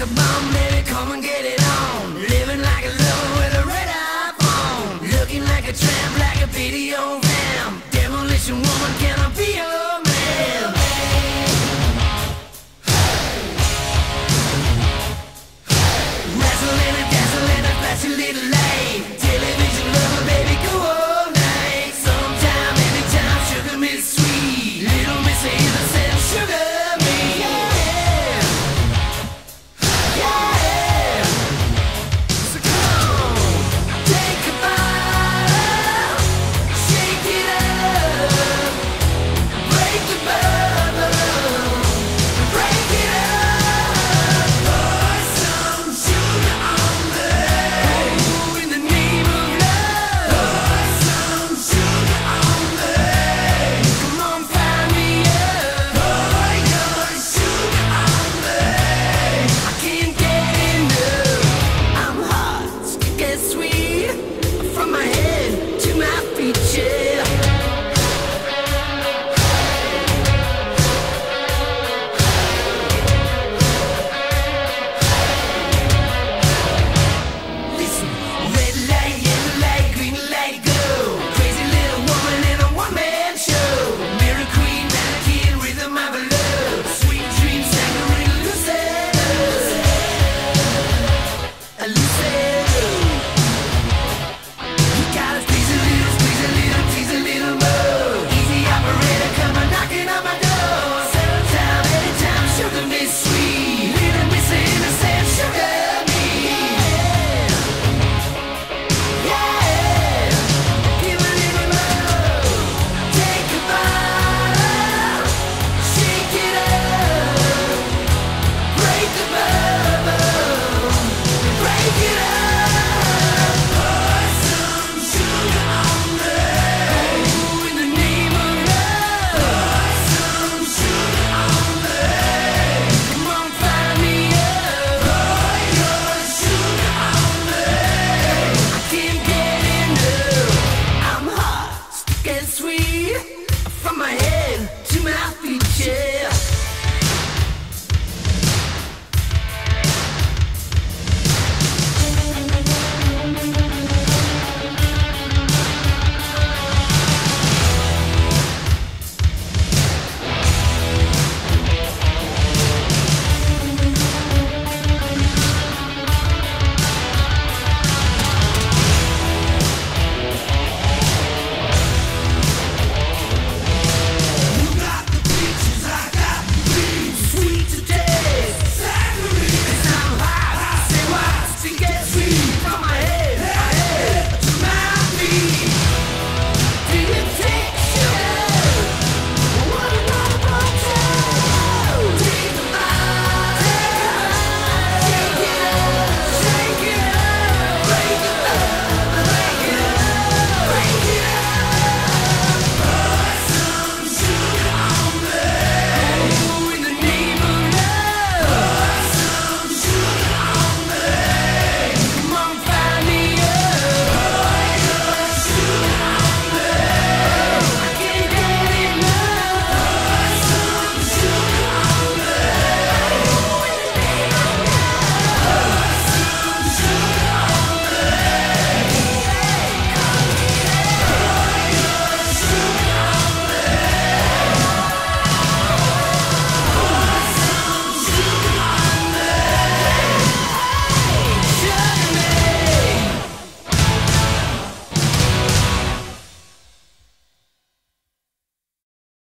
like a bomb, baby, come and get it on. Living like a lover with a red eye phone. Looking like a tramp, like a video ram. Demolition woman, can I be your man? Wrestling and dazzling, a flashy little light.